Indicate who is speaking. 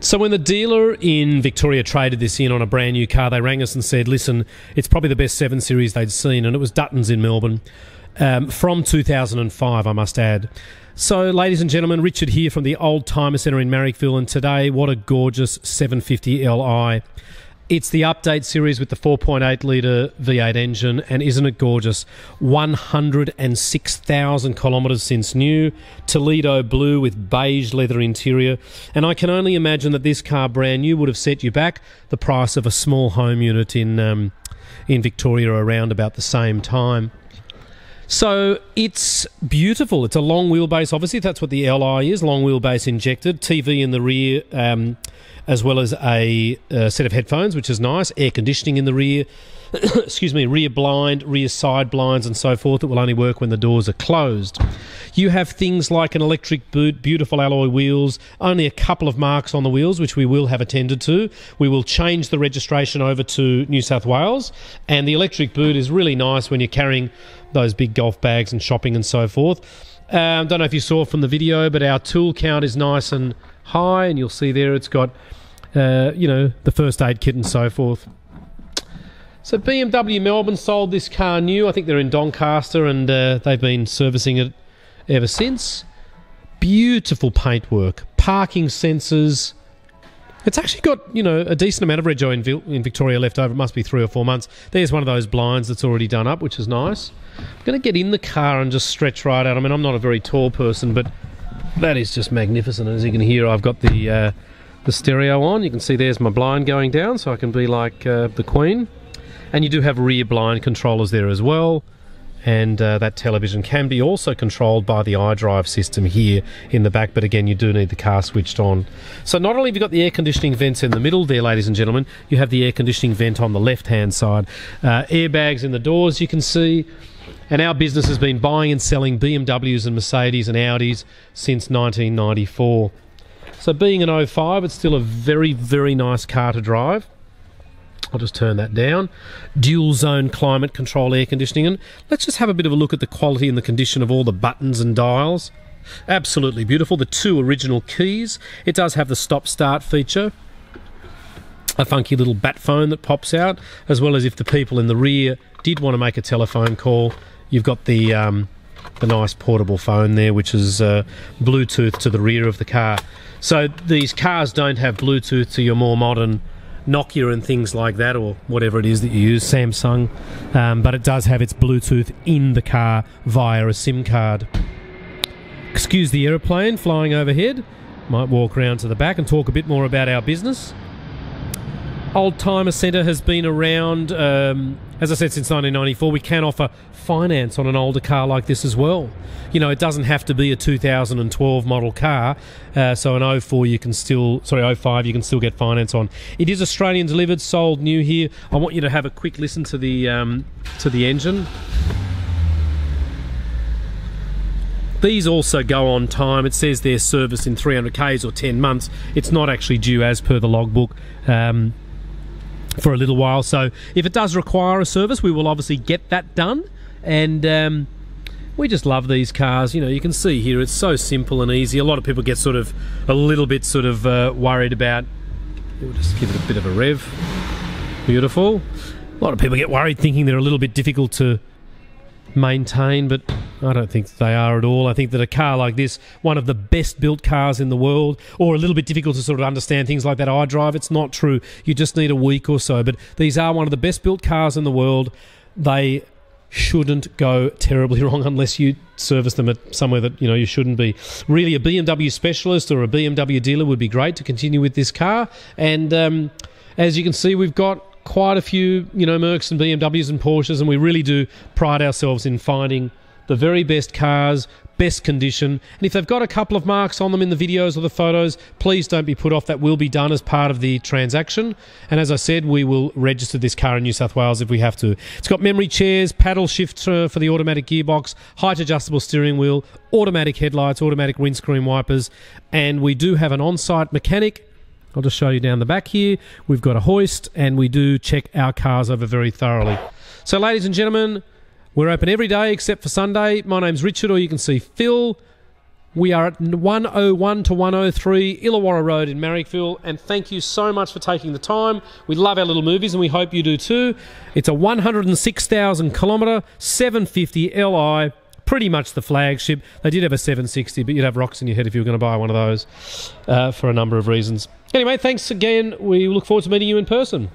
Speaker 1: So when the dealer in Victoria traded this in on a brand new car, they rang us and said, "Listen, it's probably the best seven series they'd seen," and it was Dutton's in Melbourne um, from 2005, I must add. So, ladies and gentlemen, Richard here from the Oldtimer Centre in Marrickville, and today, what a gorgeous 750 Li. It's the update series with the 4.8 litre V8 engine, and isn't it gorgeous? 106,000 kilometres since new, Toledo blue with beige leather interior, and I can only imagine that this car, brand new, would have set you back the price of a small home unit in um, in Victoria around about the same time. So it's beautiful. It's a long wheelbase. Obviously, that's what the Li is long wheelbase injected. TV in the rear, um, as well as a, a, set of headphones, which is nice. Air conditioning in the rear. Excuse me, rear blind, rear side blinds, and so forth. It will only work when the doors are closed. You have things like an electric boot, beautiful alloy wheels, only a couple of marks on the wheels, which we will have attended to. We will change the registration over to New South Wales, and the electric boot is really nice when you're carrying those big golf bags and shopping and so forth. Um, don't know if you saw from the video, but our tool count is nice and high, and you'll see there it's got, uh, you know, the first aid kit and so forth. So BMW Melbourne sold this car new. I think they're in Doncaster, and uh, they've been servicing it ever since. Beautiful paintwork, parking sensors, it's actually got you know a decent amount of rego in, in Victoria left over. It must be three or four months. There's one of those blinds that's already done up, which is nice. I'm going to get in the car and just stretch right out. I mean, I'm not a very tall person, but that is just magnificent. As you can hear, I've got the uh, the stereo on. You can see there's my blind going down, so I can be like uh, the Queen. And you do have rear blind controllers there as well and uh, that television can be also controlled by the iDrive system here in the back but again you do need the car switched on. So not only have you got the air conditioning vents in the middle there ladies and gentlemen you have the air conditioning vent on the left hand side. Uh, airbags in the doors you can see. And our business has been buying and selling BMWs and Mercedes and Audis since 1994 so being an 05 it's still a very very nice car to drive I'll just turn that down. Dual zone climate control air conditioning. And let's just have a bit of a look at the quality and the condition of all the buttons and dials. Absolutely beautiful. The two original keys. It does have the stop start feature. A funky little bat phone that pops out, as well as if the people in the rear did want to make a telephone call, you've got the um, the nice portable phone there, which is uh, Bluetooth to the rear of the car. So these cars don't have Bluetooth to your more modern Nokia and things like that, or whatever it is that you use, Samsung. Um, but it does have its Bluetooth in the car via a SIM card. Excuse the aeroplane flying overhead. Might walk around to the back and talk a bit more about our business. Oldtimer Centre has been around, um, as I said, since 1994. We can offer finance on an older car like this as well. You know, it doesn't have to be a 2012 model car. Uh, so an 04 you can still, sorry, 05 you can still get finance on. It is Australian delivered, sold new here. I want you to have a quick listen to the um, to the engine. These also go on time. It says they're serviced in 300 k's or 10 months. It's not actually due as per the logbook. Um, for a little while. So if it does require a service, we will obviously get that done. And um, we just love these cars. You know, you can see here it's so simple and easy. A lot of people get sort of a little bit sort of uh, worried about. We'll just give it a bit of a rev. Beautiful. A lot of people get worried thinking they're a little bit difficult to maintain, but I don't think they are at all. I think that a car like this, one of the best built cars in the world, or a little bit difficult to sort of understand things like that iDrive, it's not true. You just need a week or so. But these are one of the best built cars in the world. They shouldn't go terribly wrong unless you service them at somewhere that you know you shouldn't be. Really, a BMW specialist or a BMW dealer would be great to continue with this car. And um, as you can see, we've got quite a few, you know, Mercs and BMWs and Porsches, and we really do pride ourselves in finding the very best cars, best condition. And if they've got a couple of marks on them in the videos or the photos, please don't be put off. That will be done as part of the transaction. And as I said, we will register this car in New South Wales if we have to. It's got memory chairs, paddle shifter uh, for the automatic gearbox, height adjustable steering wheel, automatic headlights, automatic windscreen wipers, and we do have an on site mechanic I'll just show you down the back here. We've got a hoist and we do check our cars over very thoroughly. So, ladies and gentlemen, we're open every day except for Sunday. My name's Richard, or you can see Phil. We are at 101 to 103 Illawarra Road in Marrickville, and thank you so much for taking the time. We love our little movies, and we hope you do too. It's a 106,000 kilometre, 750 Li, pretty much the flagship. They did have a 760, but you'd have rocks in your head if you were going to buy one of those uh, for a number of reasons. Anyway, thanks again. We look forward to meeting you in person.